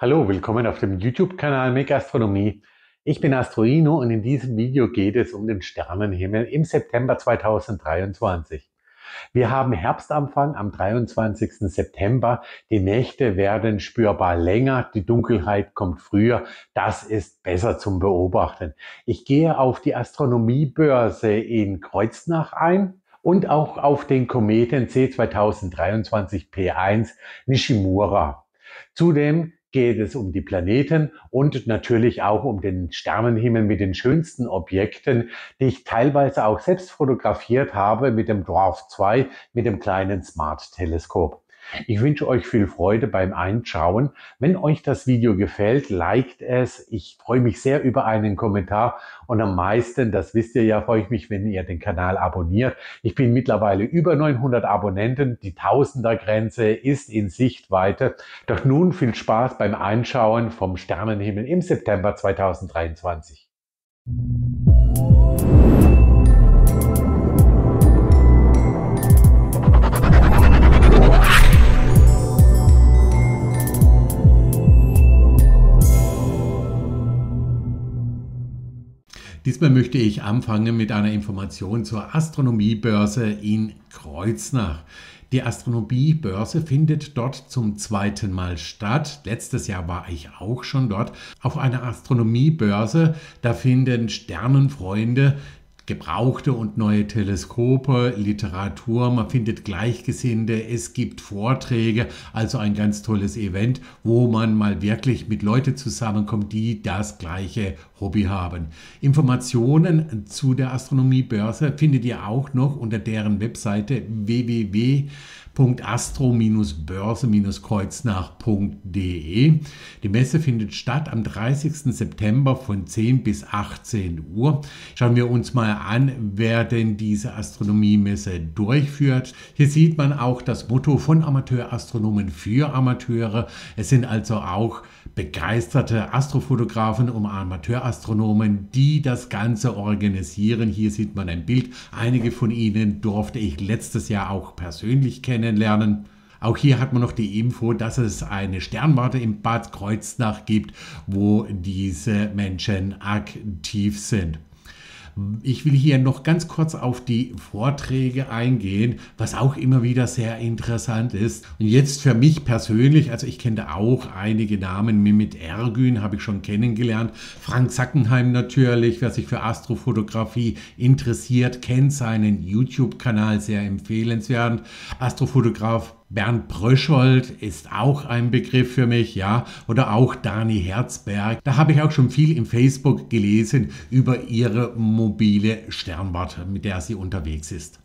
Hallo, willkommen auf dem YouTube-Kanal Megastronomie. Ich bin Astroino und in diesem Video geht es um den Sternenhimmel im September 2023. Wir haben Herbstanfang am 23. September. Die Nächte werden spürbar länger, die Dunkelheit kommt früher. Das ist besser zum Beobachten. Ich gehe auf die Astronomiebörse in Kreuznach ein und auch auf den Kometen C2023 P1 Nishimura. Zudem geht es um die Planeten und natürlich auch um den Sternenhimmel mit den schönsten Objekten, die ich teilweise auch selbst fotografiert habe mit dem Dwarf 2, mit dem kleinen Smart-Teleskop. Ich wünsche euch viel Freude beim Einschauen. Wenn euch das Video gefällt, liked es. Ich freue mich sehr über einen Kommentar und am meisten, das wisst ihr ja, freue ich mich, wenn ihr den Kanal abonniert. Ich bin mittlerweile über 900 Abonnenten. Die Tausender-Grenze ist in Sichtweite. Doch nun viel Spaß beim Einschauen vom Sternenhimmel im September 2023. Diesmal möchte ich anfangen mit einer Information zur Astronomiebörse in Kreuznach. Die Astronomiebörse findet dort zum zweiten Mal statt. Letztes Jahr war ich auch schon dort auf einer Astronomiebörse. Da finden Sternenfreunde gebrauchte und neue Teleskope, Literatur, man findet Gleichgesinnte, es gibt Vorträge, also ein ganz tolles Event, wo man mal wirklich mit Leuten zusammenkommt, die das gleiche Hobby haben. Informationen zu der Astronomiebörse findet ihr auch noch unter deren Webseite www www.astro-börse-kreuznach.de. Die Messe findet statt am 30. September von 10 bis 18 Uhr. Schauen wir uns mal an, wer denn diese Astronomiemesse durchführt. Hier sieht man auch das Motto von Amateurastronomen für Amateure. Es sind also auch begeisterte Astrofotografen und Amateurastronomen, die das Ganze organisieren. Hier sieht man ein Bild. Einige von ihnen durfte ich letztes Jahr auch persönlich kennenlernen. Auch hier hat man noch die Info, dass es eine Sternwarte im Bad Kreuznach gibt, wo diese Menschen aktiv sind. Ich will hier noch ganz kurz auf die Vorträge eingehen, was auch immer wieder sehr interessant ist. Und jetzt für mich persönlich, also ich kenne auch einige Namen, Mimit Ergün habe ich schon kennengelernt, Frank Sackenheim natürlich, wer sich für Astrofotografie interessiert, kennt seinen YouTube-Kanal sehr empfehlenswert. Astrofotograf Bernd Bröschold ist auch ein Begriff für mich, ja, oder auch Dani Herzberg. Da habe ich auch schon viel im Facebook gelesen über ihre mobile Sternwarte, mit der sie unterwegs ist.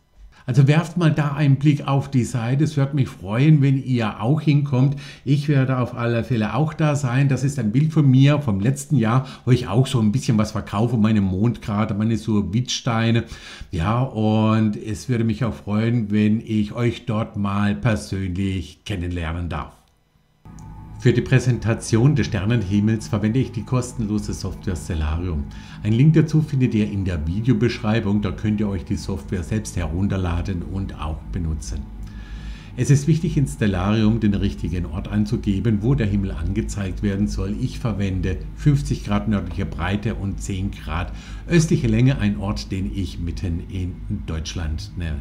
Also werft mal da einen Blick auf die Seite. Es würde mich freuen, wenn ihr auch hinkommt. Ich werde auf alle Fälle auch da sein. Das ist ein Bild von mir vom letzten Jahr, wo ich auch so ein bisschen was verkaufe, meine Mondkrater, meine so Wittsteine. Ja, und es würde mich auch freuen, wenn ich euch dort mal persönlich kennenlernen darf. Für die Präsentation des Sternenhimmels verwende ich die kostenlose Software Stellarium. Ein Link dazu findet ihr in der Videobeschreibung, da könnt ihr euch die Software selbst herunterladen und auch benutzen. Es ist wichtig in Stellarium den richtigen Ort anzugeben, wo der Himmel angezeigt werden soll. Ich verwende 50 Grad nördliche Breite und 10 Grad östliche Länge, ein Ort, den ich mitten in Deutschland nenne.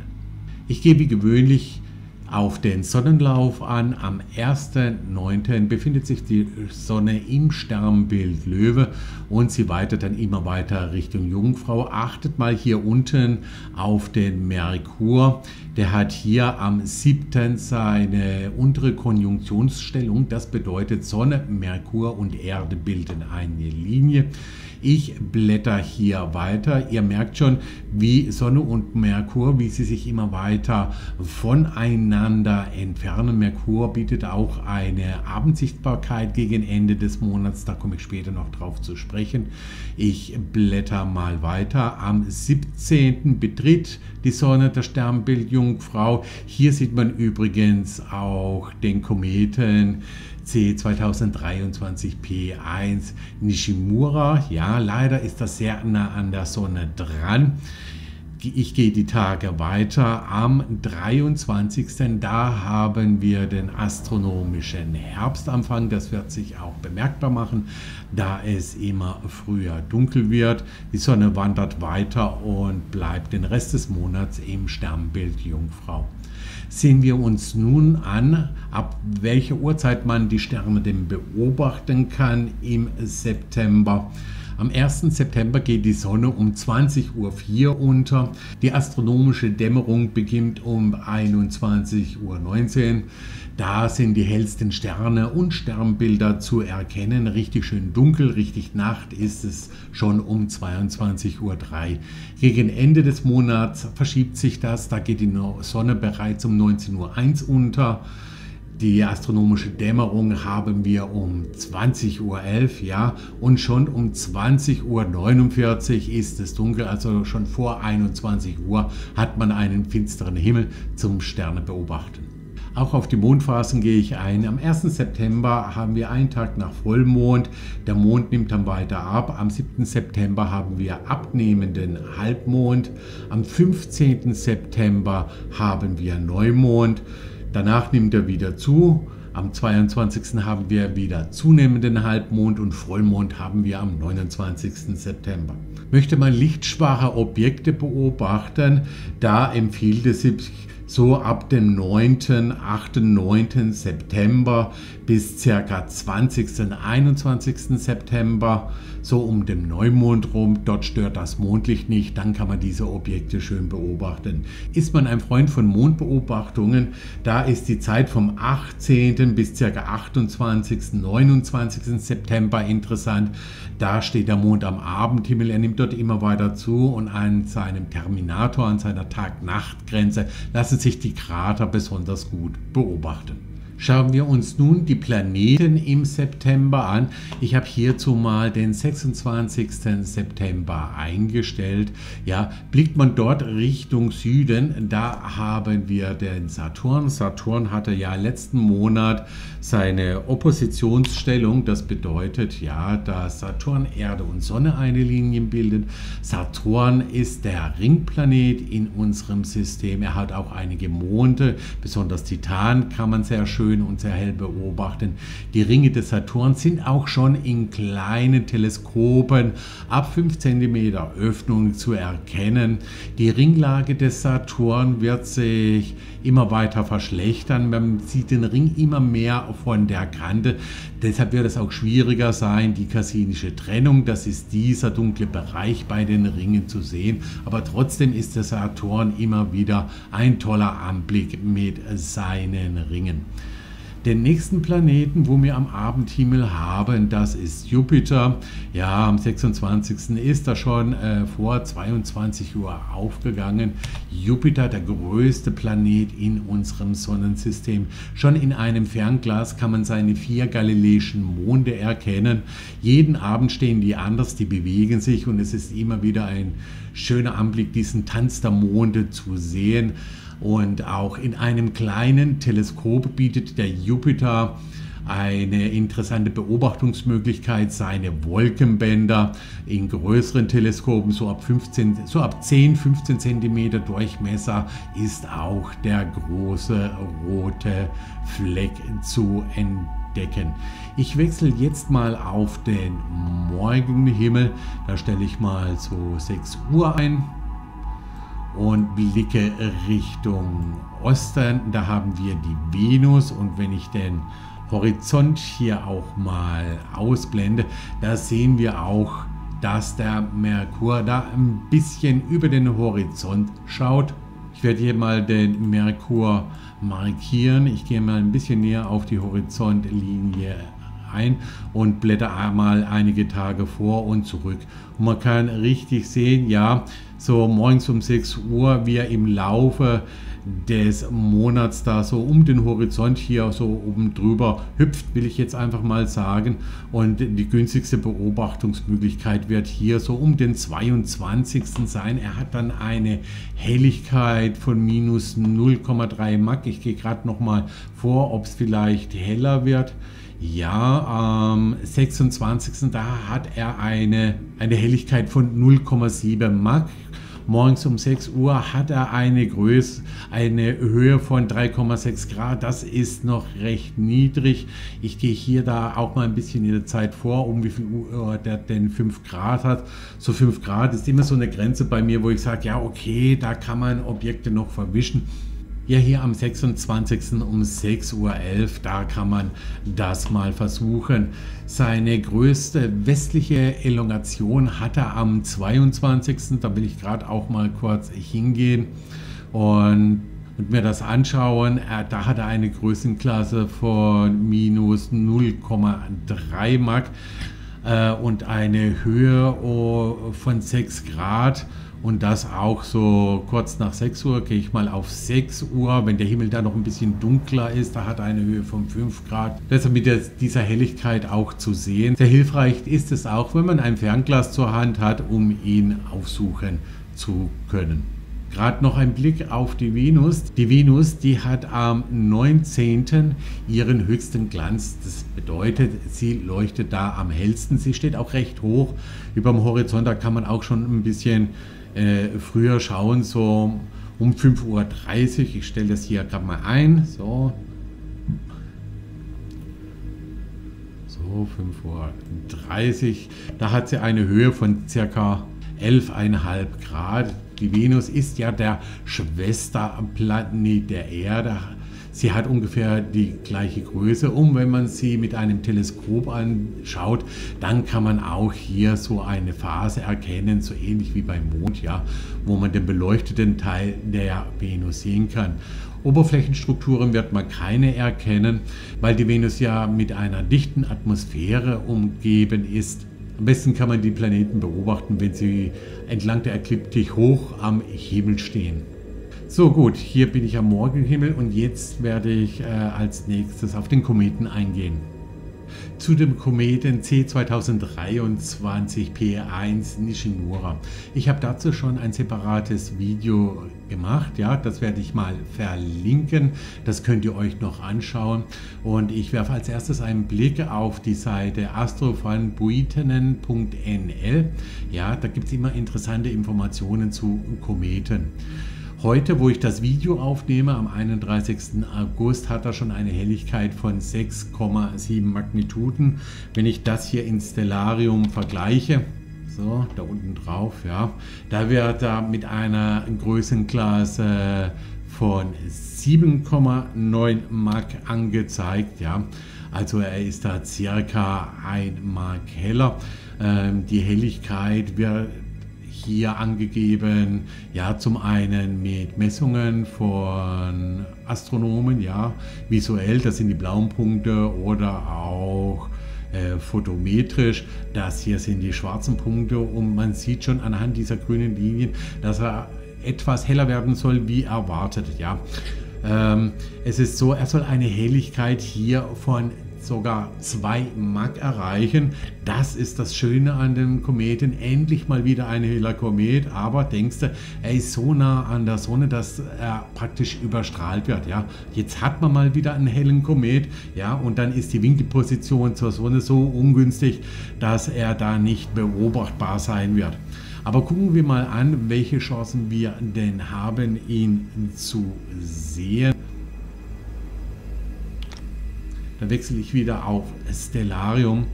Ich gebe wie gewöhnlich auf den Sonnenlauf an. Am 1.9. befindet sich die Sonne im Sternbild Löwe und sie weitet dann immer weiter Richtung Jungfrau. Achtet mal hier unten auf den Merkur. Der hat hier am 7. seine untere Konjunktionsstellung. Das bedeutet Sonne, Merkur und Erde bilden eine Linie. Ich blätter hier weiter. Ihr merkt schon, wie Sonne und Merkur, wie sie sich immer weiter voneinander entfernen. Merkur bietet auch eine Abendsichtbarkeit gegen Ende des Monats. Da komme ich später noch drauf zu sprechen. Ich blätter mal weiter. Am 17. betritt die Sonne das Sternbild Jungfrau. Hier sieht man übrigens auch den Kometen C 2023 P1 Nishimura. Ja, leider ist das sehr nah an der Sonne dran. Ich gehe die Tage weiter. Am 23. da haben wir den astronomischen Herbstanfang. Das wird sich auch bemerkbar machen, da es immer früher dunkel wird. Die Sonne wandert weiter und bleibt den Rest des Monats im Sternbild Jungfrau sehen wir uns nun an, ab welcher Uhrzeit man die Sterne denn beobachten kann im September. Am 1. September geht die Sonne um 20.04 Uhr unter. Die astronomische Dämmerung beginnt um 21.19 Uhr. Da sind die hellsten Sterne und Sternbilder zu erkennen. Richtig schön dunkel, richtig Nacht ist es schon um 22.03 Uhr. Gegen Ende des Monats verschiebt sich das. Da geht die Sonne bereits um 19.01 Uhr unter. Die astronomische Dämmerung haben wir um 20.11 Uhr, ja, und schon um 20.49 Uhr ist es dunkel, also schon vor 21 Uhr hat man einen finsteren Himmel zum Sterne beobachten. Auch auf die Mondphasen gehe ich ein. Am 1. September haben wir einen Tag nach Vollmond. Der Mond nimmt dann weiter ab. Am 7. September haben wir abnehmenden Halbmond. Am 15. September haben wir Neumond. Danach nimmt er wieder zu. Am 22. haben wir wieder zunehmenden Halbmond und Vollmond haben wir am 29. September. Möchte man lichtschwache Objekte beobachten, da empfiehlt es sich so ab dem 9., 8., 9. September bis circa 20., 21. September, so um den Neumond rum. Dort stört das Mondlicht nicht, dann kann man diese Objekte schön beobachten. Ist man ein Freund von Mondbeobachtungen, da ist die Zeit vom 18. bis circa 28., 29. September interessant. Da steht der Mond am Abendhimmel, er nimmt dort immer weiter zu und an seinem Terminator, an seiner Tag-Nacht-Grenze lassen sich die Krater besonders gut beobachten. Schauen wir uns nun die Planeten im September an. Ich habe hierzu mal den 26. September eingestellt. Ja, blickt man dort Richtung Süden, da haben wir den Saturn. Saturn hatte ja letzten Monat seine Oppositionsstellung. Das bedeutet ja, dass Saturn, Erde und Sonne eine Linie bilden. Saturn ist der Ringplanet in unserem System. Er hat auch einige Monde, besonders Titan kann man sehr schön und sehr hell beobachten. Die Ringe des Saturn sind auch schon in kleinen Teleskopen ab 5 cm Öffnung zu erkennen. Die Ringlage des Saturn wird sich immer weiter verschlechtern. Man sieht den Ring immer mehr von der Kante. Deshalb wird es auch schwieriger sein, die kassinische Trennung, das ist dieser dunkle Bereich bei den Ringen zu sehen. Aber trotzdem ist der Saturn immer wieder ein toller Anblick mit seinen Ringen. Den nächsten Planeten, wo wir am Abendhimmel haben, das ist Jupiter. Ja, am 26. ist er schon äh, vor 22 Uhr aufgegangen. Jupiter, der größte Planet in unserem Sonnensystem. Schon in einem Fernglas kann man seine vier galileischen Monde erkennen. Jeden Abend stehen die anders, die bewegen sich und es ist immer wieder ein schöner Anblick, diesen Tanz der Monde zu sehen. Und auch in einem kleinen Teleskop bietet der Jupiter eine interessante Beobachtungsmöglichkeit, seine Wolkenbänder in größeren Teleskopen, so ab, 15, so ab 10, 15 cm Durchmesser, ist auch der große rote Fleck zu entdecken. Ich wechsle jetzt mal auf den Morgenhimmel. Da stelle ich mal so 6 Uhr ein und blicke Richtung Osten. Da haben wir die Venus und wenn ich den Horizont hier auch mal ausblende, da sehen wir auch, dass der Merkur da ein bisschen über den Horizont schaut. Ich werde hier mal den Merkur markieren. Ich gehe mal ein bisschen näher auf die Horizontlinie ein und blätter mal einige Tage vor und zurück. Und man kann richtig sehen, ja, so morgens um 6 Uhr, wie er im Laufe des Monats da so um den Horizont hier so oben drüber hüpft, will ich jetzt einfach mal sagen. Und die günstigste Beobachtungsmöglichkeit wird hier so um den 22. sein. Er hat dann eine Helligkeit von minus 0,3 Mac. Ich gehe gerade noch mal vor, ob es vielleicht heller wird. Ja, am 26. da hat er eine, eine Helligkeit von 0,7 Mach Morgens um 6 Uhr hat er eine Größe, eine Höhe von 3,6 Grad. Das ist noch recht niedrig. Ich gehe hier da auch mal ein bisschen in der Zeit vor, um wie viel Uhr der denn 5 Grad hat. So 5 Grad ist immer so eine Grenze bei mir, wo ich sage, ja okay, da kann man Objekte noch verwischen. Ja, hier am 26. um 6.11 Uhr, da kann man das mal versuchen. Seine größte westliche Elongation hat er am 22. Da will ich gerade auch mal kurz hingehen und, und mir das anschauen. Er, da hat er eine Größenklasse von minus 0,3 Mark äh, und eine Höhe oh, von 6 Grad und das auch so kurz nach 6 Uhr gehe ich mal auf 6 Uhr, wenn der Himmel da noch ein bisschen dunkler ist, da hat eine Höhe von 5 Grad. Deshalb mit dieser Helligkeit auch zu sehen. Sehr hilfreich ist es auch, wenn man ein Fernglas zur Hand hat, um ihn aufsuchen zu können. Gerade noch ein Blick auf die Venus. Die Venus, die hat am 19. ihren höchsten Glanz. Das bedeutet, sie leuchtet da am hellsten. Sie steht auch recht hoch. Über dem Horizont, da kann man auch schon ein bisschen äh, früher schauen, so um 5.30 Uhr. Ich stelle das hier gerade mal ein. So. So, 5.30 Uhr. Da hat sie eine Höhe von circa 11,5 Grad. Die Venus ist ja der Schwesterplanet der Erde, Sie hat ungefähr die gleiche Größe und wenn man sie mit einem Teleskop anschaut, dann kann man auch hier so eine Phase erkennen, so ähnlich wie beim Mond, ja, wo man den beleuchteten Teil der Venus sehen kann. Oberflächenstrukturen wird man keine erkennen, weil die Venus ja mit einer dichten Atmosphäre umgeben ist. Am besten kann man die Planeten beobachten, wenn sie entlang der Ekliptik hoch am Himmel stehen. So gut, hier bin ich am Morgenhimmel und jetzt werde ich äh, als nächstes auf den Kometen eingehen. Zu dem Kometen C2023 P1 Nishimura. Ich habe dazu schon ein separates Video gemacht, ja, das werde ich mal verlinken, das könnt ihr euch noch anschauen und ich werfe als erstes einen Blick auf die Seite astrofanbuitenen.nl, ja, da gibt es immer interessante Informationen zu Kometen. Heute, wo ich das Video aufnehme, am 31. August, hat er schon eine Helligkeit von 6,7 Magnituden. Wenn ich das hier in Stellarium vergleiche, so, da unten drauf, ja, da wird er mit einer Größenklasse von 7,9 Mark angezeigt, ja. Also er ist da circa ein Mark heller. Ähm, die Helligkeit wird hier angegeben, ja, zum einen mit Messungen von Astronomen, ja, visuell, das sind die blauen Punkte oder auch äh, photometrisch, das hier sind die schwarzen Punkte. Und man sieht schon anhand dieser grünen Linien, dass er etwas heller werden soll, wie erwartet, ja. Ähm, es ist so, er soll eine Helligkeit hier von sogar 2 Mach erreichen. Das ist das Schöne an dem Kometen. Endlich mal wieder ein heller Komet, aber denkst du, er ist so nah an der Sonne, dass er praktisch überstrahlt wird. Ja, jetzt hat man mal wieder einen hellen Komet, ja, und dann ist die Winkelposition zur Sonne so ungünstig, dass er da nicht beobachtbar sein wird. Aber gucken wir mal an, welche Chancen wir denn haben, ihn zu sehen. Dann wechsle ich wieder auf Stellarium.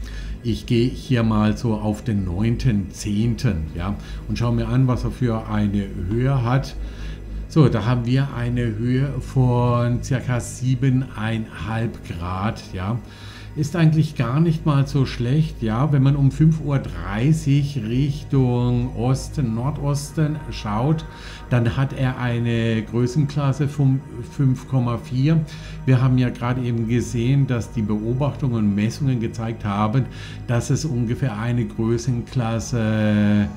Ich gehe hier mal so auf den 9.10. Ja, und schaue mir an, was er für eine Höhe hat. So, da haben wir eine Höhe von ca. 7,5 Grad. Ja, ist eigentlich gar nicht mal so schlecht, ja, wenn man um 5.30 Uhr Richtung Osten, Nordosten schaut, dann hat er eine Größenklasse von 5,4. Wir haben ja gerade eben gesehen, dass die Beobachtungen und Messungen gezeigt haben, dass es ungefähr eine Größenklasse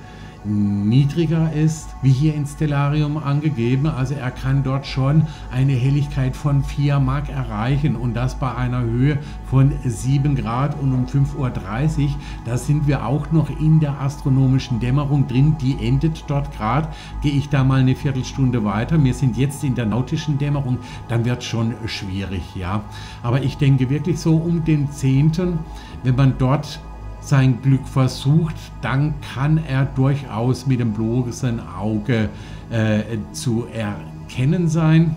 niedriger ist, wie hier in Stellarium angegeben. Also er kann dort schon eine Helligkeit von 4 Mark erreichen und das bei einer Höhe von 7 Grad und um 5.30 Uhr. Da sind wir auch noch in der astronomischen Dämmerung drin. Die endet dort gerade. Gehe ich da mal eine Viertelstunde weiter. Wir sind jetzt in der nautischen Dämmerung. Dann wird es schon schwierig, ja. Aber ich denke wirklich so um den 10., wenn man dort sein Glück versucht, dann kann er durchaus mit dem bloßen Auge äh, zu erkennen sein.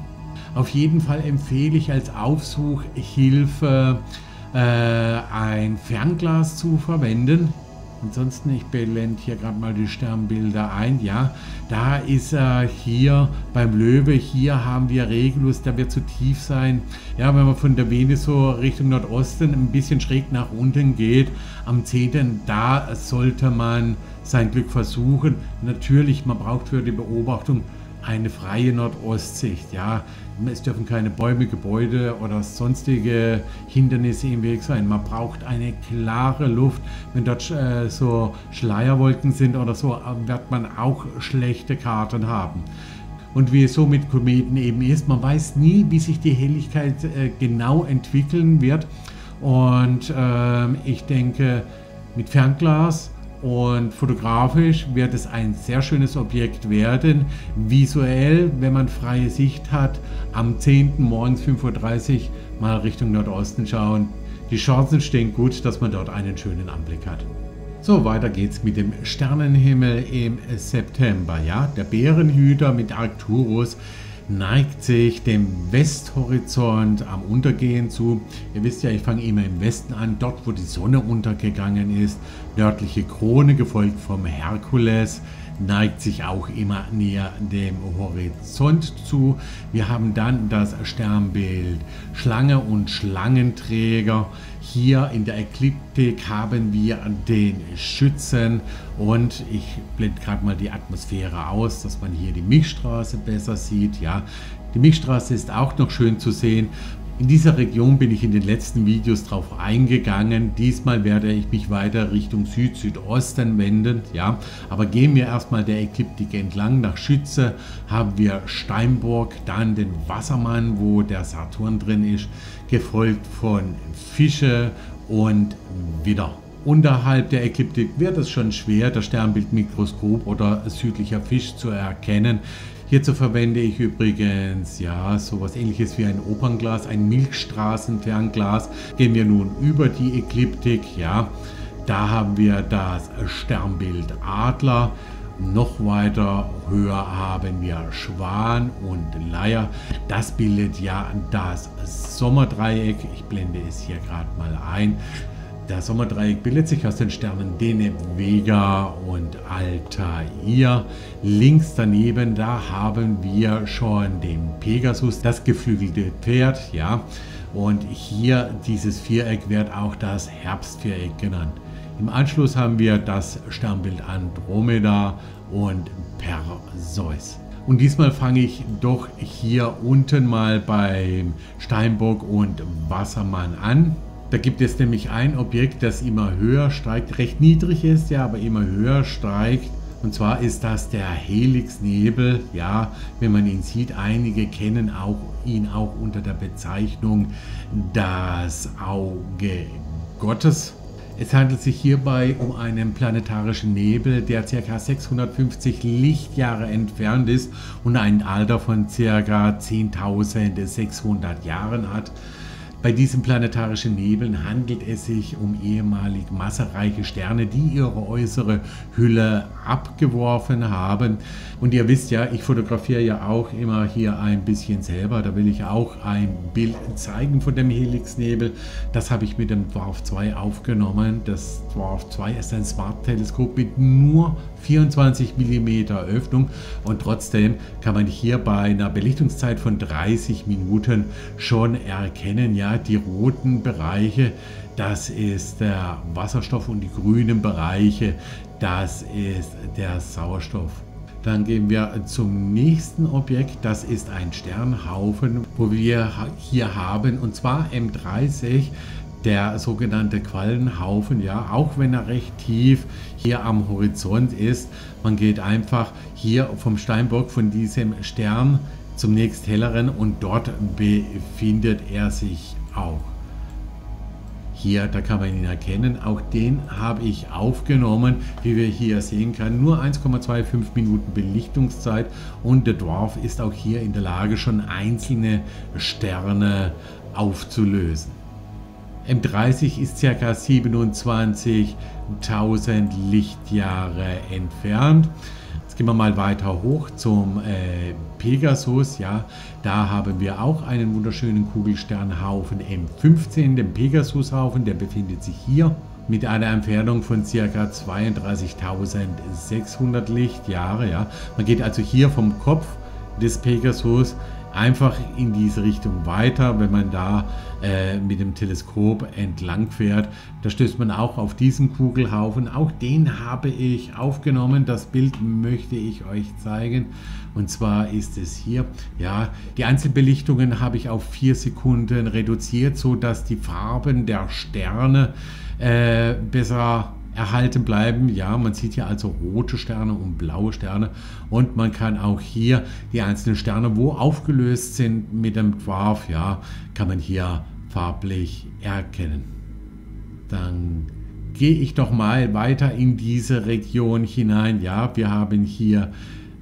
Auf jeden Fall empfehle ich als Aufsuchhilfe äh, ein Fernglas zu verwenden. Ansonsten, ich blende hier gerade mal die Sternbilder ein. Ja, da ist er hier beim Löwe. Hier haben wir Regulus, der wird zu tief sein. Ja, wenn man von der Venus so Richtung Nordosten ein bisschen schräg nach unten geht, am 10. da sollte man sein Glück versuchen. Natürlich, man braucht für die Beobachtung eine freie Nordostsicht. Ja, es dürfen keine Bäume, Gebäude oder sonstige Hindernisse im Weg sein. Man braucht eine klare Luft. Wenn dort äh, so Schleierwolken sind oder so, äh, wird man auch schlechte Karten haben. Und wie es so mit Kometen eben ist, man weiß nie, wie sich die Helligkeit äh, genau entwickeln wird. Und äh, ich denke, mit Fernglas und fotografisch wird es ein sehr schönes Objekt werden. Visuell, wenn man freie Sicht hat, am 10. morgens 5.30 Uhr mal Richtung Nordosten schauen. Die Chancen stehen gut, dass man dort einen schönen Anblick hat. So, weiter geht's mit dem Sternenhimmel im September. Ja, der Bärenhüter mit Arcturus neigt sich dem Westhorizont am Untergehen zu. Ihr wisst ja, ich fange immer im Westen an, dort wo die Sonne untergegangen ist. Nördliche Krone, gefolgt vom Herkules, neigt sich auch immer näher dem Horizont zu. Wir haben dann das Sternbild Schlange und Schlangenträger. Hier in der Ekliptik haben wir den Schützen und ich blende gerade mal die Atmosphäre aus, dass man hier die Milchstraße besser sieht. Ja, die Milchstraße ist auch noch schön zu sehen. In dieser Region bin ich in den letzten Videos drauf eingegangen. Diesmal werde ich mich weiter Richtung Süd-Südosten wenden. Ja, aber gehen wir erstmal der Ekliptik entlang. Nach Schütze haben wir Steinburg, dann den Wassermann, wo der Saturn drin ist, gefolgt von Fische und Widder. Unterhalb der Ekliptik wird es schon schwer, das Sternbildmikroskop oder südlicher Fisch zu erkennen. Hierzu verwende ich übrigens ja sowas ähnliches wie ein Opernglas, ein Milchstraßenfernglas. Gehen wir nun über die Ekliptik, ja, da haben wir das Sternbild Adler. Noch weiter höher haben wir Schwan und Leier. Das bildet ja das Sommerdreieck. Ich blende es hier gerade mal ein. Der Sommerdreieck bildet sich aus den Sternen Dene, Vega und Altair. Links daneben, da haben wir schon den Pegasus, das geflügelte Pferd, ja. Und hier dieses Viereck wird auch das Herbstviereck genannt. Im Anschluss haben wir das Sternbild Andromeda und Perseus. Und diesmal fange ich doch hier unten mal beim Steinbock und Wassermann an. Da gibt es nämlich ein Objekt, das immer höher steigt, recht niedrig ist, ja, aber immer höher steigt. Und zwar ist das der Helixnebel. Ja, wenn man ihn sieht, einige kennen auch, ihn auch unter der Bezeichnung das Auge Gottes. Es handelt sich hierbei um einen planetarischen Nebel, der ca. 650 Lichtjahre entfernt ist und ein Alter von ca. 10.600 Jahren hat. Bei diesen planetarischen Nebeln handelt es sich um ehemalig massereiche Sterne, die ihre äußere Hülle abgeworfen haben. Und ihr wisst ja, ich fotografiere ja auch immer hier ein bisschen selber. Da will ich auch ein Bild zeigen von dem Helixnebel. Das habe ich mit dem Dwarf 2 aufgenommen. Das Dwarf 2 ist ein Smart-Teleskop mit nur 24 mm Öffnung und trotzdem kann man hier bei einer Belichtungszeit von 30 Minuten schon erkennen, ja, die roten Bereiche, das ist der Wasserstoff und die grünen Bereiche, das ist der Sauerstoff. Dann gehen wir zum nächsten Objekt. Das ist ein Sternhaufen, wo wir hier haben, und zwar M30 der sogenannte Quallenhaufen, ja, auch wenn er recht tief hier am Horizont ist. Man geht einfach hier vom Steinbock von diesem Stern zum nächst helleren und dort befindet er sich auch. Hier, da kann man ihn erkennen. Auch den habe ich aufgenommen, wie wir hier sehen können. Nur 1,25 Minuten Belichtungszeit und der Dwarf ist auch hier in der Lage, schon einzelne Sterne aufzulösen. M30 ist ca. 27.000 Lichtjahre entfernt. Jetzt gehen wir mal weiter hoch zum äh, Pegasus. Ja, da haben wir auch einen wunderschönen Kugelsternhaufen M15, den Pegasushaufen, der befindet sich hier mit einer Entfernung von ca. 32.600 Lichtjahre. Ja. Man geht also hier vom Kopf des Pegasus einfach in diese Richtung weiter, wenn man da äh, mit dem Teleskop entlang fährt. Da stößt man auch auf diesen Kugelhaufen. Auch den habe ich aufgenommen. Das Bild möchte ich euch zeigen. Und zwar ist es hier, ja, die Einzelbelichtungen habe ich auf vier Sekunden reduziert, so dass die Farben der Sterne äh, besser erhalten bleiben. Ja, man sieht hier also rote Sterne und blaue Sterne und man kann auch hier die einzelnen Sterne, wo aufgelöst sind mit dem Dwarf, ja, kann man hier farblich erkennen. Dann gehe ich doch mal weiter in diese Region hinein. Ja, wir haben hier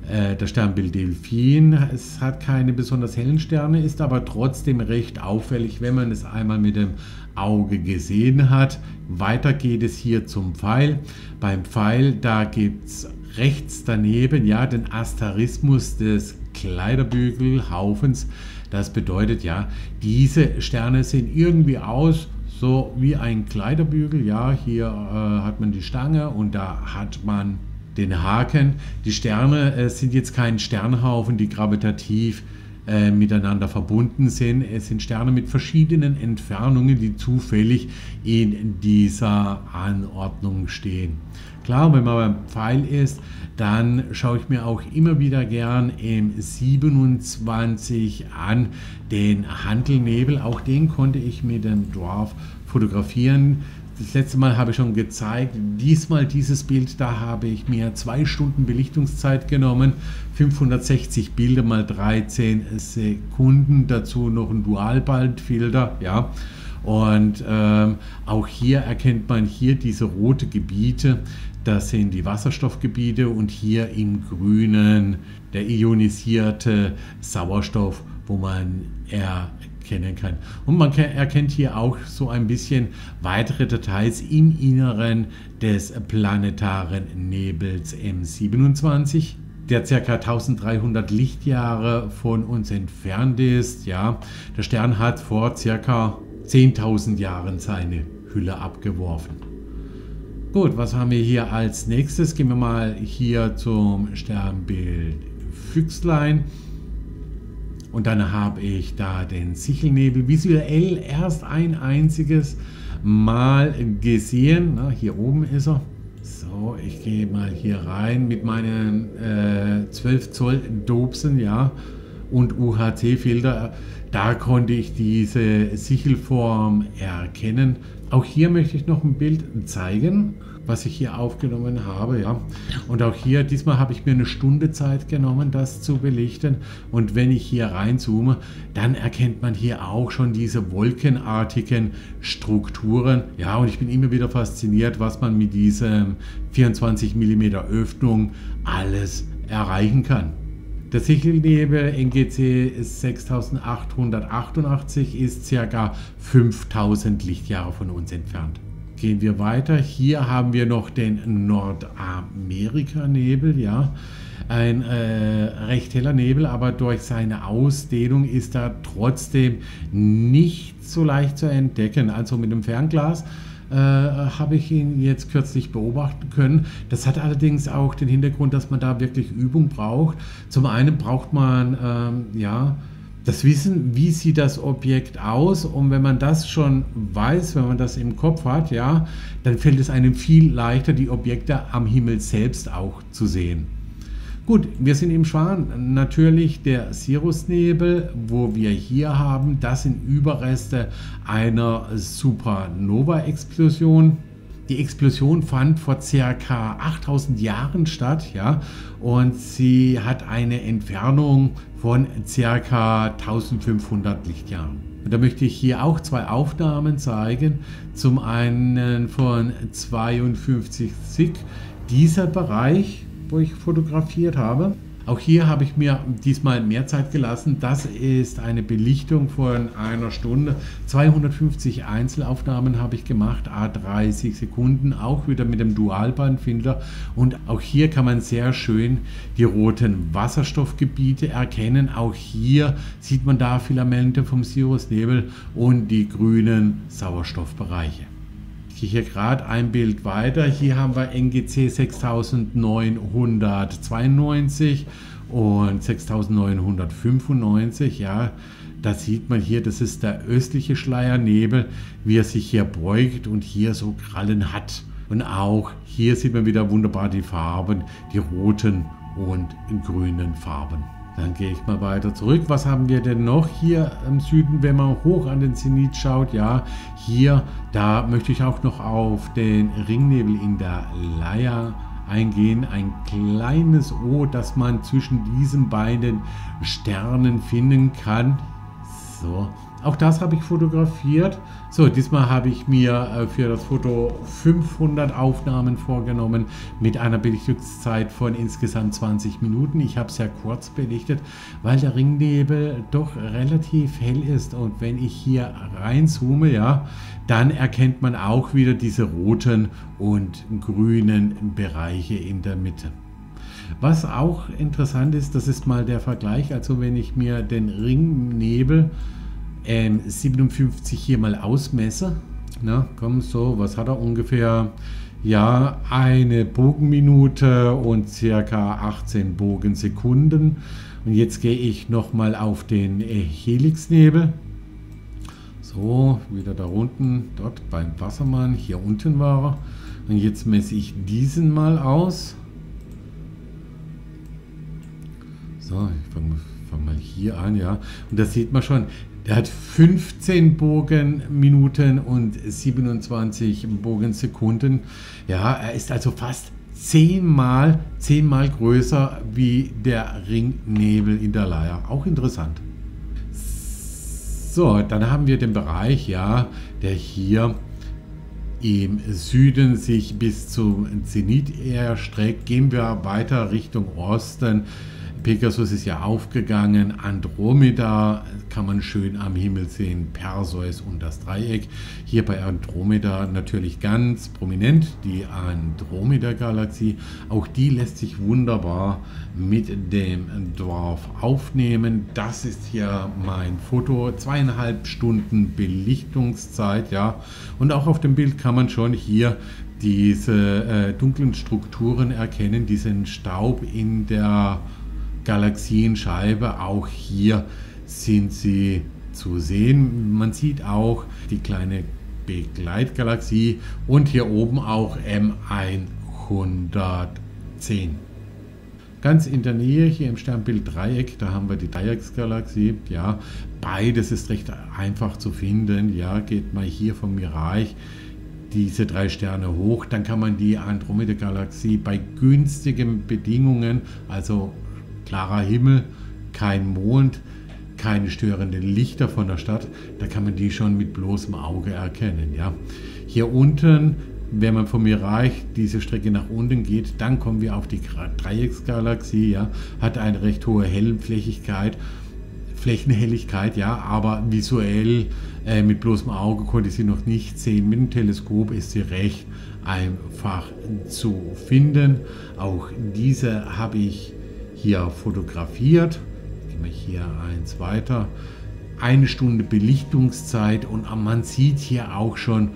äh, das Sternbild Delphin. Es hat keine besonders hellen Sterne, ist aber trotzdem recht auffällig, wenn man es einmal mit dem Auge gesehen hat. Weiter geht es hier zum Pfeil. Beim Pfeil, da gibt es rechts daneben ja den Asterismus des Kleiderbügelhaufens. Das bedeutet ja, diese Sterne sehen irgendwie aus, so wie ein Kleiderbügel. Ja, hier äh, hat man die Stange und da hat man den Haken. Die Sterne äh, sind jetzt kein Sternhaufen, die gravitativ äh, miteinander verbunden sind. Es sind Sterne mit verschiedenen Entfernungen, die zufällig in dieser Anordnung stehen. Klar, wenn man beim Pfeil ist, dann schaue ich mir auch immer wieder gern im 27 an den Handelnebel. Auch den konnte ich mit dem Dwarf fotografieren. Das letzte Mal habe ich schon gezeigt, diesmal dieses Bild, da habe ich mir zwei Stunden Belichtungszeit genommen, 560 Bilder mal 13 Sekunden, dazu noch ein Dualbandfilter, ja. Und ähm, auch hier erkennt man hier diese rote Gebiete, das sind die Wasserstoffgebiete und hier im Grünen der ionisierte Sauerstoff, wo man er kennen kann. Und man erkennt hier auch so ein bisschen weitere Details im Inneren des planetaren Nebels M27 der ca. 1300 Lichtjahre von uns entfernt ist. Ja, der Stern hat vor ca. 10.000 Jahren seine Hülle abgeworfen. Gut, was haben wir hier als nächstes? Gehen wir mal hier zum Sternbild Füchslein. Und dann habe ich da den Sichelnebel visuell erst ein einziges Mal gesehen. Na, hier oben ist er. So, ich gehe mal hier rein mit meinen äh, 12 Zoll Dobsen, ja, und UHC-Filter. Da konnte ich diese Sichelform erkennen. Auch hier möchte ich noch ein Bild zeigen was ich hier aufgenommen habe. Ja. Und auch hier, diesmal habe ich mir eine Stunde Zeit genommen, das zu belichten. Und wenn ich hier reinzoome, dann erkennt man hier auch schon diese wolkenartigen Strukturen. Ja, und ich bin immer wieder fasziniert, was man mit diesem 24 mm Öffnung alles erreichen kann. Der Sichelnebel NGC 6888 ist ca. 5000 Lichtjahre von uns entfernt. Gehen wir weiter. Hier haben wir noch den Nordamerika-Nebel, ja. Ein äh, recht heller Nebel, aber durch seine Ausdehnung ist er trotzdem nicht so leicht zu entdecken. Also mit dem Fernglas äh, habe ich ihn jetzt kürzlich beobachten können. Das hat allerdings auch den Hintergrund, dass man da wirklich Übung braucht. Zum einen braucht man ähm, ja das Wissen, wie sieht das Objekt aus und wenn man das schon weiß, wenn man das im Kopf hat, ja, dann fällt es einem viel leichter, die Objekte am Himmel selbst auch zu sehen. Gut, wir sind im Schwan. Natürlich der Cirrusnebel, wo wir hier haben, das sind Überreste einer Supernova-Explosion. Die Explosion fand vor ca. 8000 Jahren statt, ja, und sie hat eine Entfernung von ca. 1500 Lichtjahren. Und da möchte ich hier auch zwei Aufnahmen zeigen. Zum einen von 52 SIG, dieser Bereich, wo ich fotografiert habe. Auch hier habe ich mir diesmal mehr Zeit gelassen. Das ist eine Belichtung von einer Stunde. 250 Einzelaufnahmen habe ich gemacht, a30 Sekunden, auch wieder mit dem Dualbandfilter. Und auch hier kann man sehr schön die roten Wasserstoffgebiete erkennen. Auch hier sieht man da Filamente vom Cirrusnebel und die grünen Sauerstoffbereiche. Gehe hier gerade ein Bild weiter. Hier haben wir NGC 6992 und 6995. Ja, da sieht man hier, das ist der östliche Schleiernebel, wie er sich hier beugt und hier so Krallen hat. Und auch hier sieht man wieder wunderbar die Farben, die roten und grünen Farben. Dann gehe ich mal weiter zurück. Was haben wir denn noch hier im Süden, wenn man hoch an den Zenit schaut? Ja, hier, da möchte ich auch noch auf den Ringnebel in der Leier eingehen. Ein kleines O, das man zwischen diesen beiden Sternen finden kann. So, auch das habe ich fotografiert. So, diesmal habe ich mir äh, für das Foto 500 Aufnahmen vorgenommen mit einer Belichtungszeit von insgesamt 20 Minuten. Ich habe sehr kurz belichtet, weil der Ringnebel doch relativ hell ist. Und wenn ich hier reinzoome, ja, dann erkennt man auch wieder diese roten und grünen Bereiche in der Mitte. Was auch interessant ist, das ist mal der Vergleich. Also wenn ich mir den Ringnebel ähm, 57 hier mal ausmesse. Na, komm, so, was hat er ungefähr? Ja, eine Bogenminute und circa 18 Bogensekunden. Und jetzt gehe ich nochmal auf den äh, Helixnebel. So, wieder da unten, dort beim Wassermann. Hier unten war er. Und jetzt messe ich diesen mal aus. So, ich fange fang mal hier an, ja. Und da sieht man schon, der hat 15 Bogenminuten und 27 Bogensekunden. Ja, er ist also fast zehnmal, zehnmal größer wie der Ringnebel in der Leier. Auch interessant. So, dann haben wir den Bereich, ja, der hier im Süden sich bis zum Zenit erstreckt. Gehen wir weiter Richtung Osten. Pegasus ist ja aufgegangen, Andromeda kann man schön am Himmel sehen, Perseus und das Dreieck. Hier bei Andromeda natürlich ganz prominent die Andromeda-Galaxie. Auch die lässt sich wunderbar mit dem Dwarf aufnehmen. Das ist hier mein Foto, zweieinhalb Stunden Belichtungszeit, ja. Und auch auf dem Bild kann man schon hier diese äh, dunklen Strukturen erkennen, diesen Staub in der Galaxienscheibe. Auch hier sind sie zu sehen. Man sieht auch die kleine Begleitgalaxie und hier oben auch M110. Ganz in der Nähe hier im Sternbild Dreieck, da haben wir die Dreiecksgalaxie. Ja, beides ist recht einfach zu finden. Ja, geht mal hier vom Mirage diese drei Sterne hoch, dann kann man die Andromeda-Galaxie bei günstigen Bedingungen, also klarer Himmel, kein Mond, keine störenden Lichter von der Stadt, da kann man die schon mit bloßem Auge erkennen. Ja. Hier unten, wenn man vom Mirage diese Strecke nach unten geht, dann kommen wir auf die Dreiecksgalaxie, ja, hat eine recht hohe Hellenflächigkeit. Flächenhelligkeit, ja, aber visuell äh, mit bloßem Auge konnte ich sie noch nicht sehen. Mit dem Teleskop ist sie recht einfach zu finden. Auch diese habe ich hier fotografiert. Gehen wir hier eins weiter. Eine Stunde Belichtungszeit und man sieht hier auch schon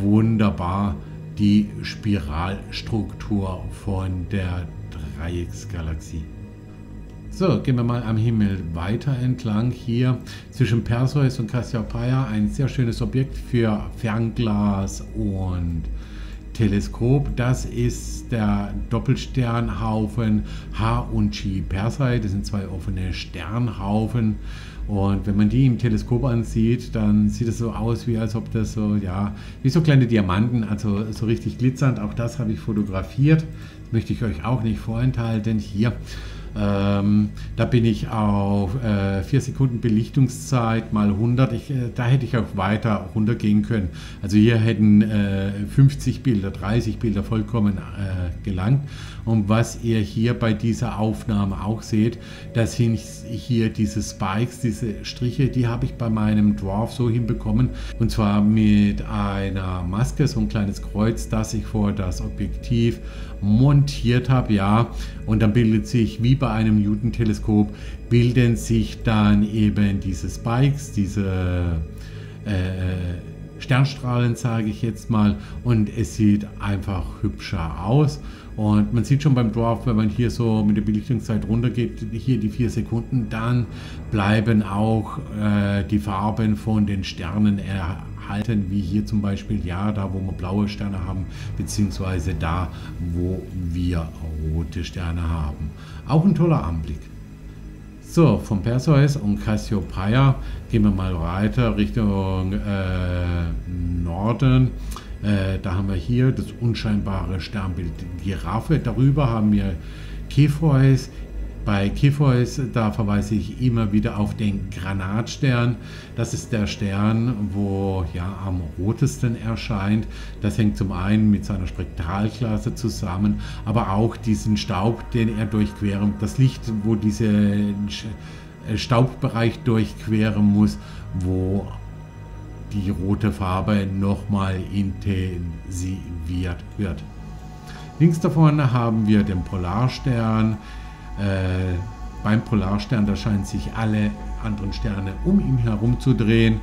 wunderbar die Spiralstruktur von der Dreiecksgalaxie. So, gehen wir mal am Himmel weiter entlang. Hier zwischen Perseus und Cassiopeia ein sehr schönes Objekt für Fernglas und Teleskop. Das ist der Doppelsternhaufen H und G Persei. Das sind zwei offene Sternhaufen. Und wenn man die im Teleskop ansieht, dann sieht es so aus, wie als ob das so, ja, wie so kleine Diamanten, also so richtig glitzernd. Auch das habe ich fotografiert. Das möchte ich euch auch nicht vorenthalten. Hier Ähm, da bin ich auf äh, 4 Sekunden Belichtungszeit mal 100. Ich, äh, da hätte ich auch weiter runtergehen können. Also hier hätten äh, 50 Bilder, 30 Bilder vollkommen äh, gelangt. Und was ihr hier bei dieser Aufnahme auch seht, das sind hier diese Spikes, diese Striche, die habe ich bei meinem Dwarf so hinbekommen. Und zwar mit einer Maske, so ein kleines Kreuz, das ich vor das Objektiv montiert habe, ja. Und dann bildet sich wie bei einem Newton-Teleskop, bilden sich dann eben diese Spikes, diese äh, Sternstrahlen, sage ich jetzt mal, und es sieht einfach hübscher aus. Und man sieht schon beim Dwarf, wenn man hier so mit der Belichtungszeit runtergeht, hier die vier Sekunden, dann bleiben auch äh, die Farben von den Sternen erhalten halten, wie hier zum Beispiel, ja, da wo wir blaue Sterne haben, beziehungsweise da, wo wir rote Sterne haben. Auch ein toller Anblick. So, von Perseus und Cassiopeia gehen wir mal weiter Richtung äh, Norden. Äh, da haben wir hier das unscheinbare Sternbild Giraffe. Darüber haben wir Kepheus, bei Kepheus, da verweise ich immer wieder auf den Granatstern. Das ist der Stern, wo ja am rotesten erscheint. Das hängt zum einen mit seiner Spektralklasse zusammen, aber auch diesen Staub, den er durchqueren, das Licht, wo dieser Staubbereich durchqueren muss, wo die rote Farbe nochmal intensiviert wird. Links davon haben wir den Polarstern, äh, beim Polarstern, da scheinen sich alle anderen Sterne um ihn herum zu drehen.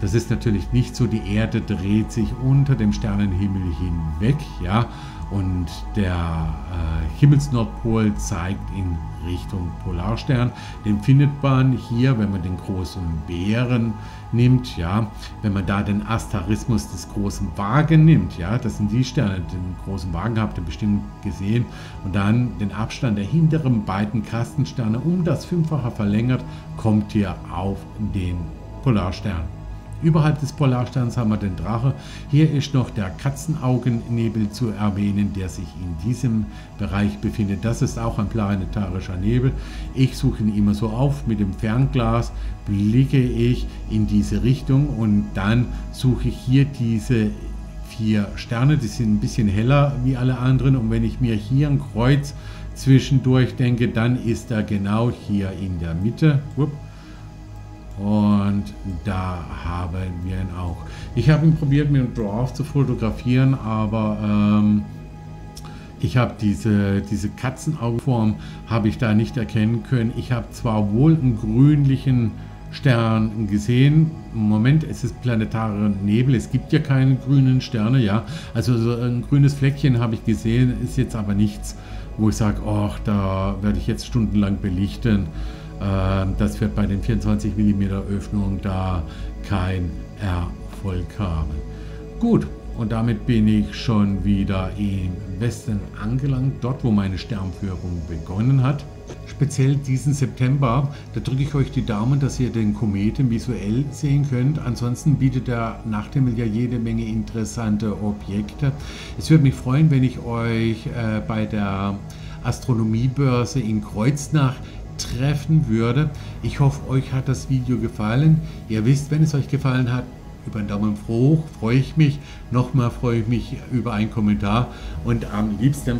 Das ist natürlich nicht so, die Erde dreht sich unter dem Sternenhimmel hinweg, ja, und der äh, Himmelsnordpol zeigt in Richtung Polarstern. Den findet man hier, wenn man den großen Bären nimmt, ja, wenn man da den Asterismus des großen Wagen nimmt, ja, das sind die Sterne, den großen Wagen habt ihr bestimmt gesehen, und dann den Abstand der hinteren beiden Kastensterne um das Fünffache verlängert, kommt ihr auf den Polarstern. Überhalb des Polarsterns haben wir den Drache. Hier ist noch der Katzenaugennebel zu erwähnen, der sich in diesem Bereich befindet. Das ist auch ein planetarischer Nebel. Ich suche ihn immer so auf. Mit dem Fernglas blicke ich in diese Richtung und dann suche ich hier diese vier Sterne. Die sind ein bisschen heller wie alle anderen. Und wenn ich mir hier ein Kreuz zwischendurch denke, dann ist er genau hier in der Mitte. Upp und da haben wir ihn auch. Ich habe ihn probiert mit Dwarf zu fotografieren, aber ähm, ich habe diese, diese Katzenaugenform habe ich da nicht erkennen können. Ich habe zwar wohl einen grünlichen Stern gesehen. Im Moment es ist planetarer Nebel. Es gibt ja keine grünen Sterne, ja. Also so ein grünes Fleckchen habe ich gesehen, ist jetzt aber nichts, wo ich sage, oh, da werde ich jetzt stundenlang belichten. Ähm, das wird bei den 24 mm Öffnungen da kein Erfolg haben. Gut, und damit bin ich schon wieder im Westen angelangt, dort wo meine Sternführung begonnen hat. Speziell diesen September, da drücke ich euch die Daumen, dass ihr den Kometen visuell sehen könnt. Ansonsten bietet der Nachthimmel ja jede Menge interessante Objekte. Es würde mich freuen, wenn ich euch äh, bei der Astronomiebörse in Kreuznach treffen würde. Ich hoffe, euch hat das Video gefallen. Ihr wisst, wenn es euch gefallen hat, über einen Daumen hoch freue ich mich. Nochmal freue ich mich über einen Kommentar und am liebsten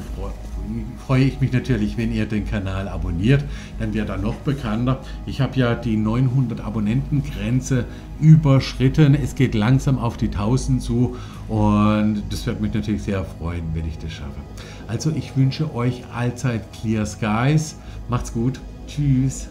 freue ich mich natürlich, wenn ihr den Kanal abonniert. Dann wird er noch bekannter. Ich habe ja die 900 Abonnenten-Grenze überschritten. Es geht langsam auf die 1000 zu und das wird mich natürlich sehr freuen, wenn ich das schaffe. Also ich wünsche euch allzeit Clear Skies. Macht's gut. Tschüss.